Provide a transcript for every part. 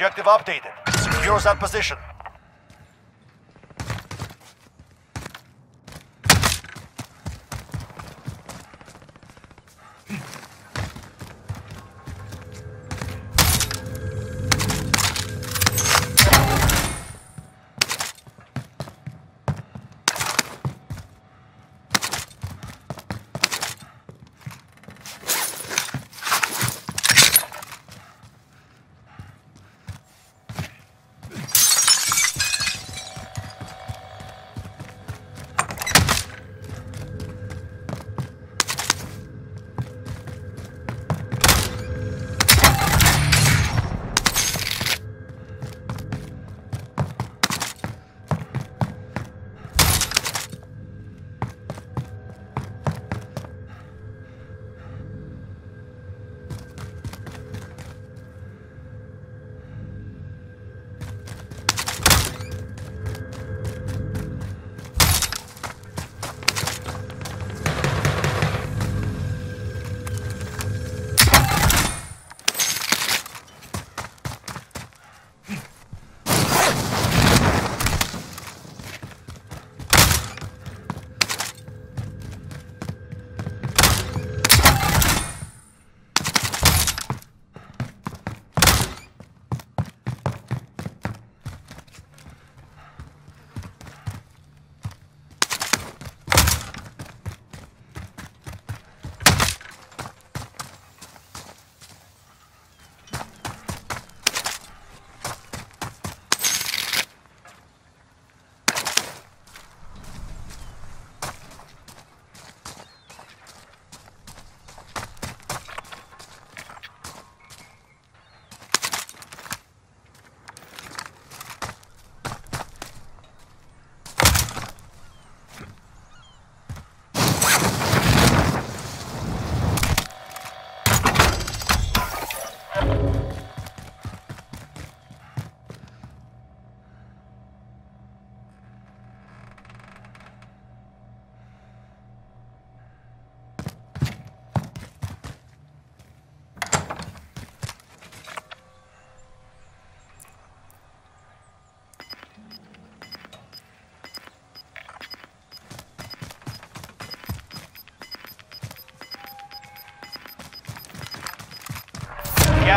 Objective updated. Secure that position.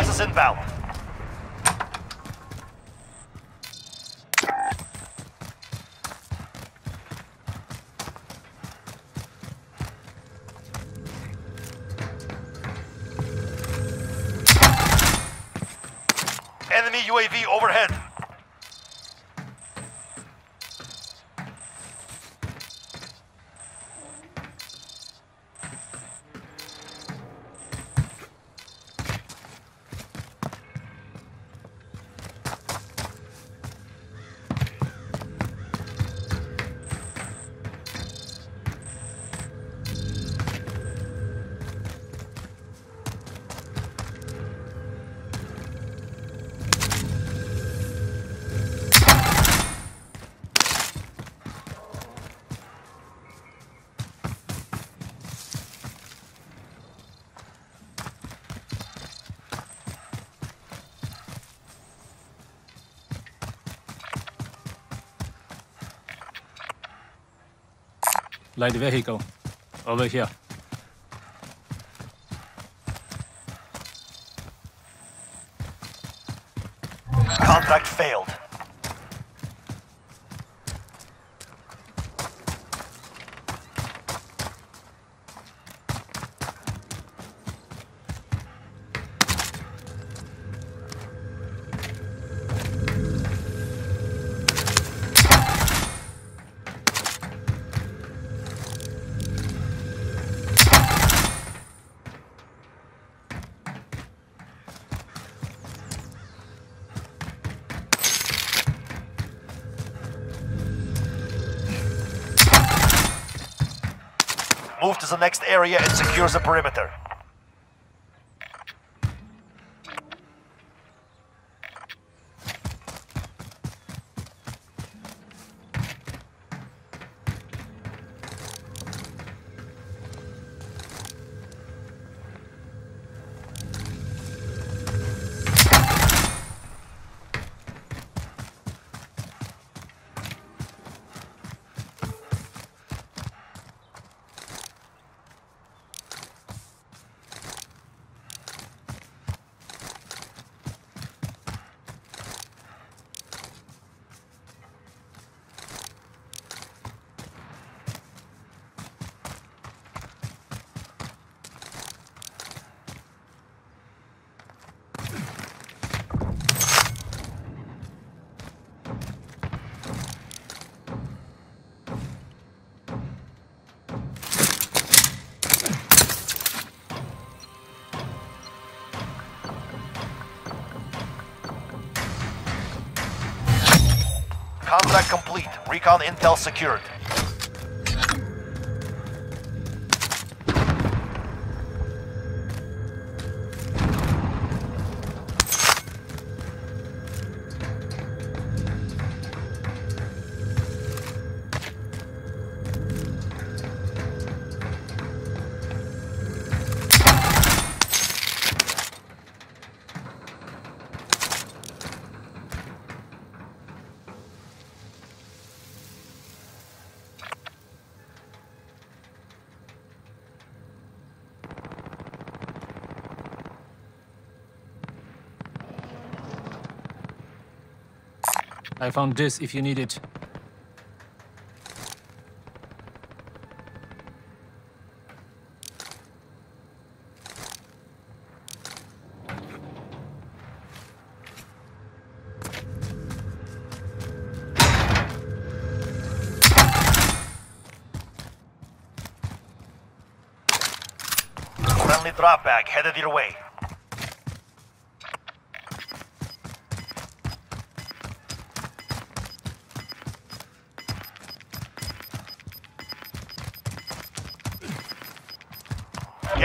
Gas is inbound. Enemy UAV overhead. Light vehicle. Over here. Contract the next area and secure the perimeter. Recon intel secured. I found this if you need it. Friendly drop bag headed your way.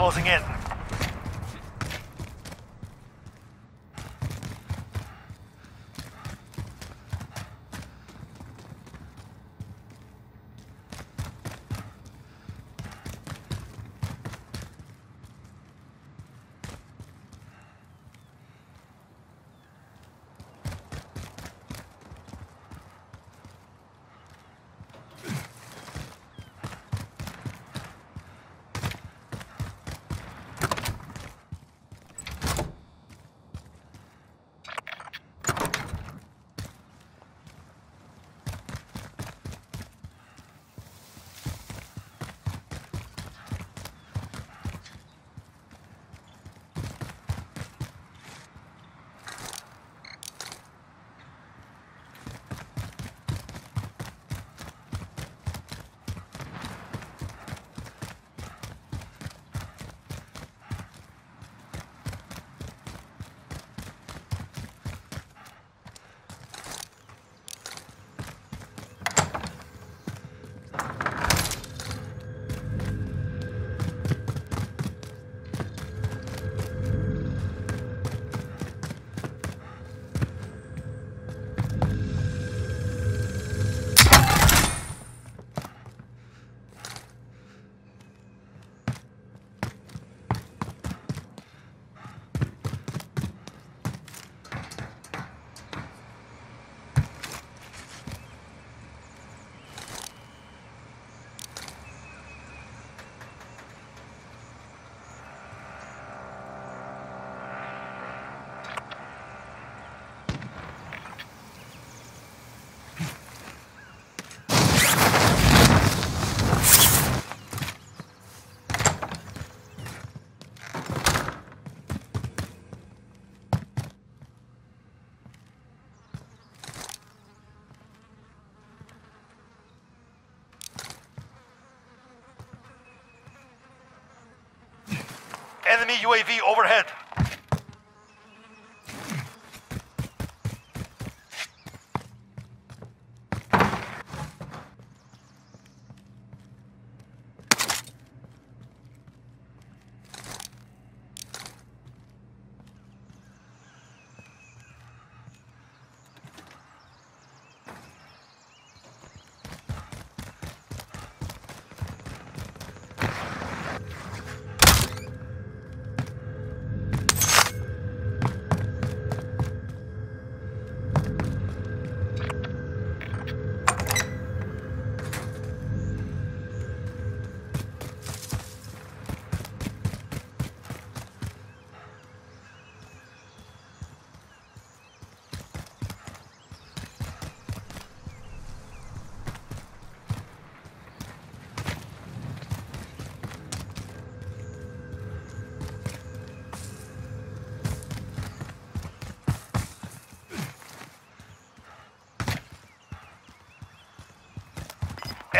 closing in. UAV overhead.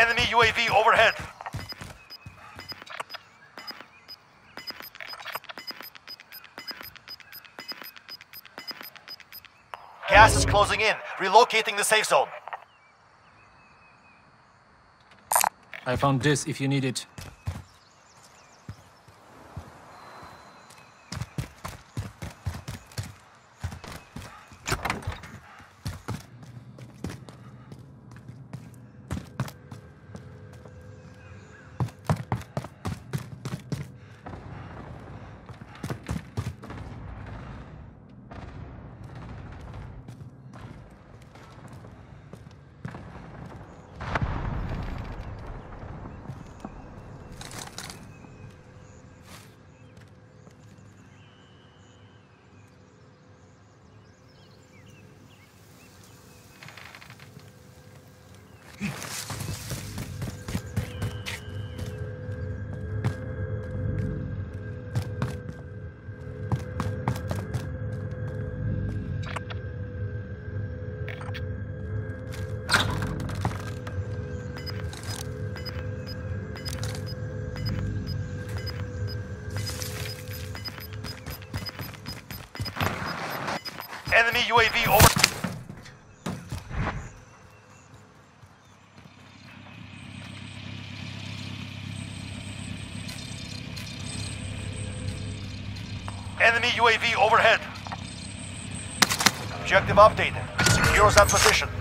Enemy UAV overhead. Gas is closing in. Relocating the safe zone. I found this if you need it. Enemy UAV over. Enemy UAV overhead. Objective updated. Secure that position.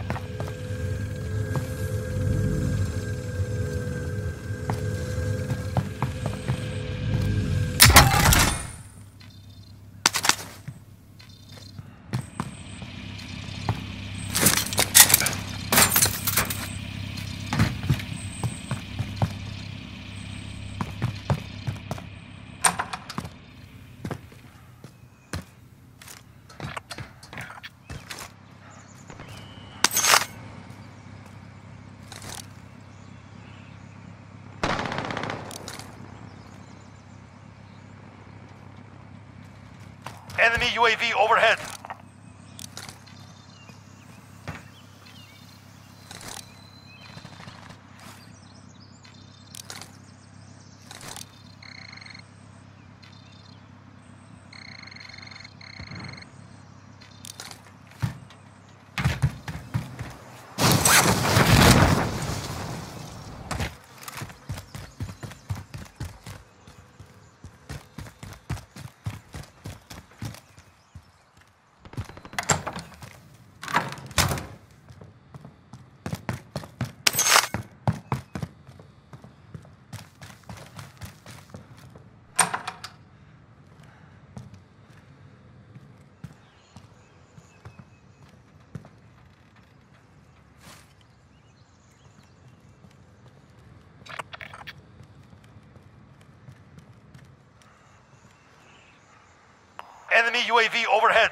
Enemy UAV overhead. Enemy UAV overhead.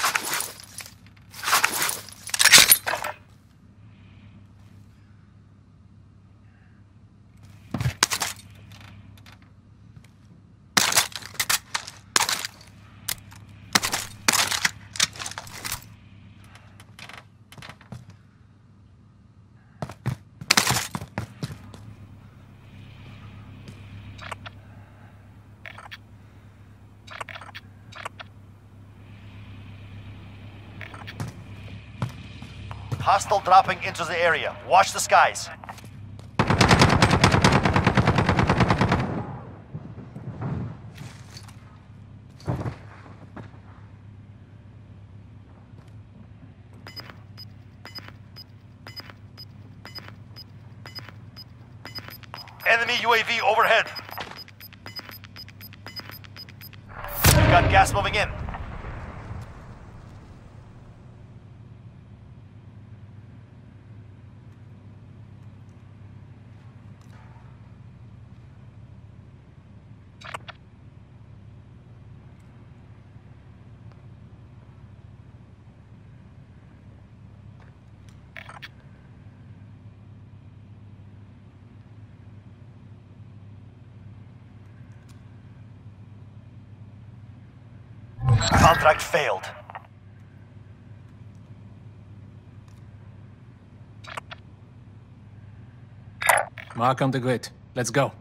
Hostile dropping into the area. Watch the skies. Enemy UAV overhead. We've got gas moving in. Contract failed. Mark on the grid. Let's go.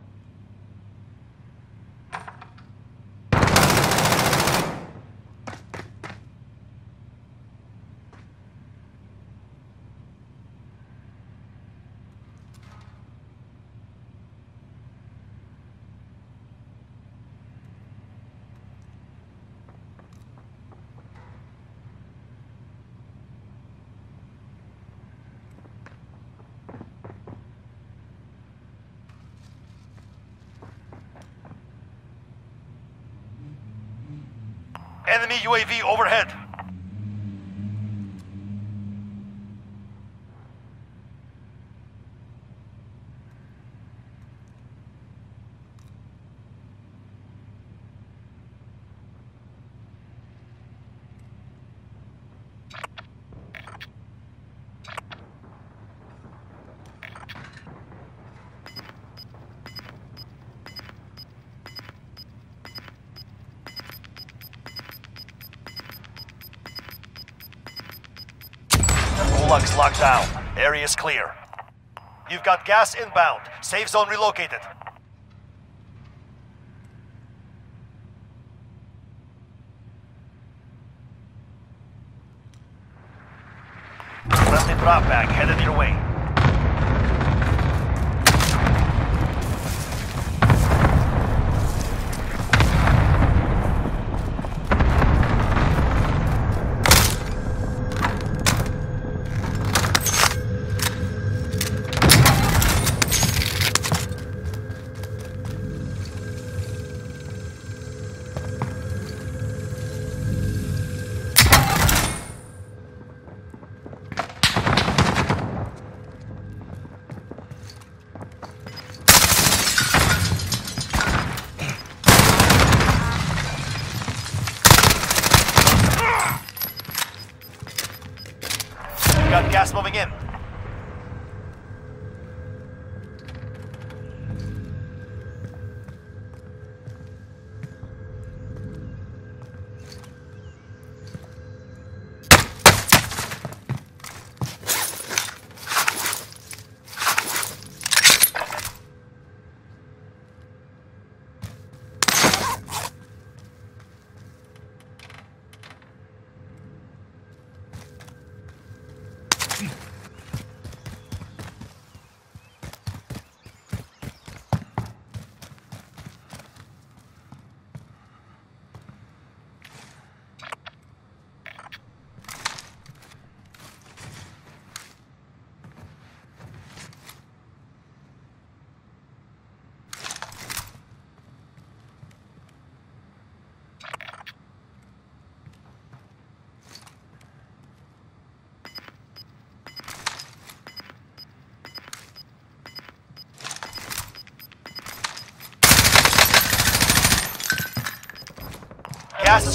Enemy UAV overhead. Gulag's locked down. Area's clear. You've got gas inbound. Safe zone relocated. Friendly drop back headed your way.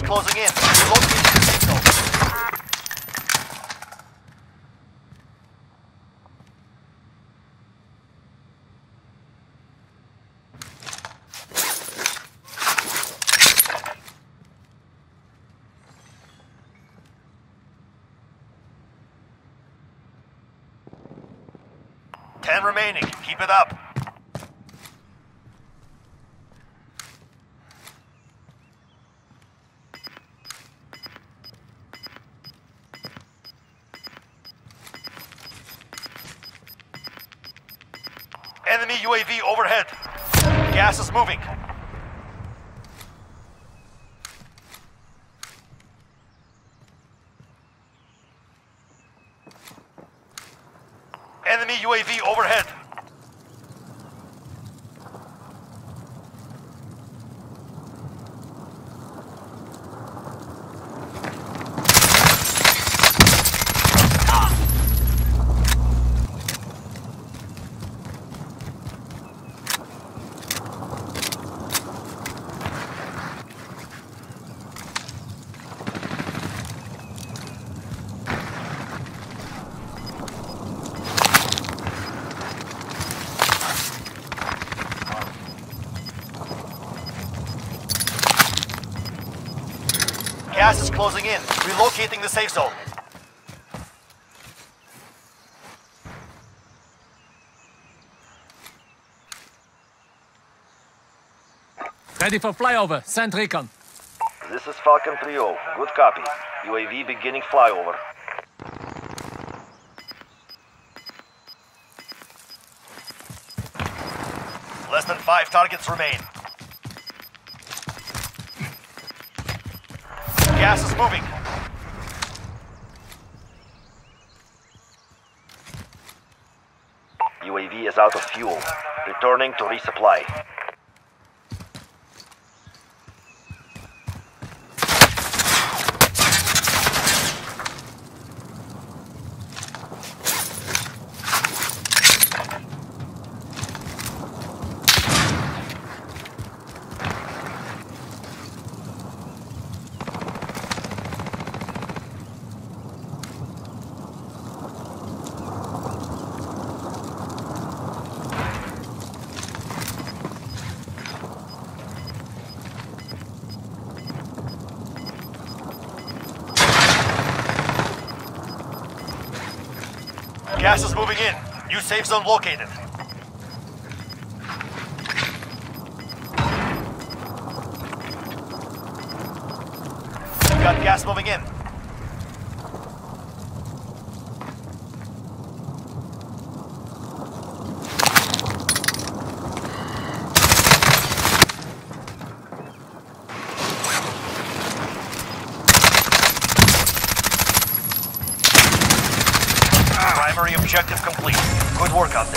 Closing in. Relocating the safe zone. Ten remaining. Keep it up. Enemy UAV overhead. Gas is moving. Enemy UAV overhead. Gas is closing in. Relocating the safe zone. Ready for flyover. Send recon. This is Falcon 3-0. Good copy. UAV beginning flyover. Less than five targets remain. Gas is moving. UAV is out of fuel. Returning to resupply. Gas is moving in. New safe zone located. Got gas moving in. Objective complete. Good work out there.